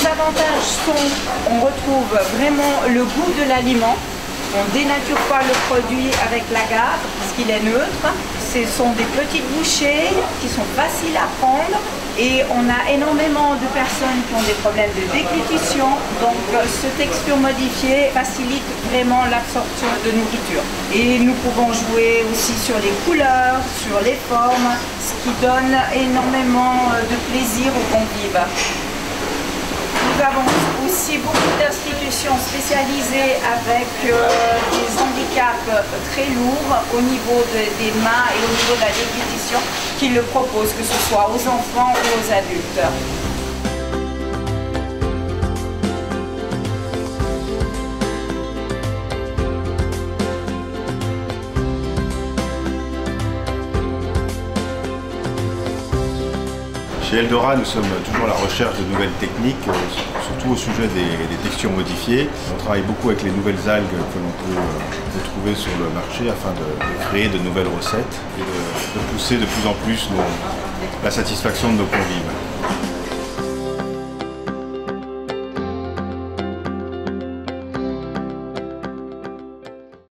Les avantages sont, on retrouve vraiment le goût de l'aliment. On dénature pas le produit avec la garde parce qu'il est neutre. Ce sont des petites bouchées qui sont faciles à prendre et on a énormément de personnes qui ont des problèmes de déglutition. Donc euh, ce texture modifié facilite vraiment l'absorption de nourriture. Et nous pouvons jouer aussi sur les couleurs, sur les formes, ce qui donne énormément euh, de plaisir aux convives. Nous avons aussi beaucoup d'institutions spécialisées avec euh, des handicaps très lourds au niveau de- des mains et au niveau de la déglutition qui le proposent, que ce soit aux enfants ou aux adultes. Chez Eldora, nous sommes toujours à la recherche de nouvelles techniques, euh, surtout au sujet des, textures modifiées. On travaille beaucoup avec les nouvelles algues que l'on peut euh, retrouver sur le marché afin de, créer de nouvelles recettes et de, pousser de plus en plus la satisfaction de nos convives.